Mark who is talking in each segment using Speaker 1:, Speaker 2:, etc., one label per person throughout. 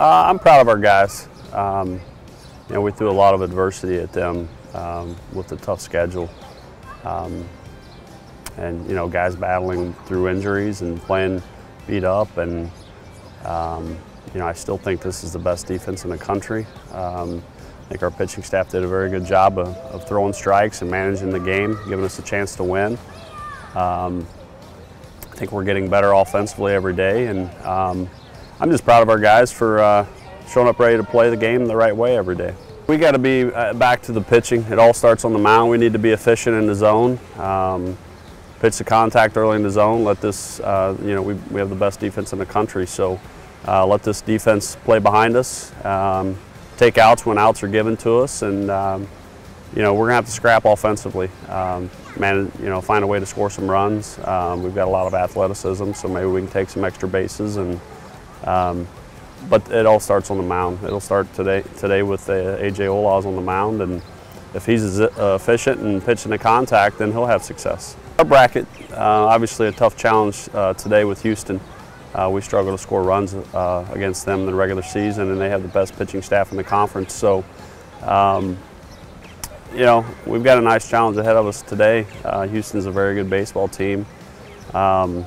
Speaker 1: Uh, I'm proud of our guys. Um, you know, we threw a lot of adversity at them um, with the tough schedule. Um, and, you know, guys battling through injuries and playing beat up. And, um, you know, I still think this is the best defense in the country. Um, I think our pitching staff did a very good job of, of, throwing strikes and managing the game, giving us a chance to win. Um, I think we're getting better offensively every day, and I'm just proud of our guys for uh, showing up ready to play the game the right way every day. We got to be uh, back to the pitching. It all starts on the mound. We need to be efficient in the zone. Um, pitch the contact early in the zone. Let this, uh, you know, we, we have the best defense in the country, so uh, let this defense play behind us. Um, take outs when outs are given to us, and um, you know we're gonna have to scrap offensively. Um, man, you know, find a way to score some runs. Um, we've got a lot of athleticism, so maybe we can take some extra bases and. Um, but it all starts on the mound. It'll start today today with uh, AJ Olaz on the mound, and if he's uh, efficient and pitching the contact, then he'll have success. Our bracket, uh, obviously a tough challenge uh, today with Houston. Uh, we struggle to score runs uh, against them in the regular season, and they have the best pitching staff in the conference. So, um, you know, we've got a nice challenge ahead of us today. Houston's a very good baseball team. Um,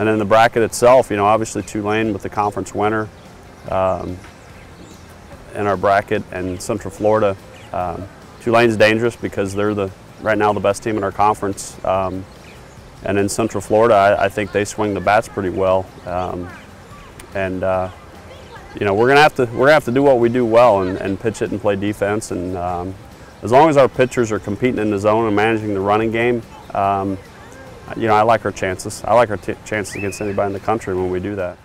Speaker 1: and then the bracket itself, you know, obviously Tulane with the conference winner um, in our bracket, and Central Florida. Um, Tulane's dangerous because they're the right now the best team in our conference. Um, and in Central Florida, I, I, think they swing the bats pretty well. Um, and uh, you know, we're gonna have to we're gonna have to do what we do well and, and pitch it and play defense. And um, as long as our pitchers are competing in the zone and managing the running game, um, you know, I like our chances. I like our chances against anybody in the country when we do that.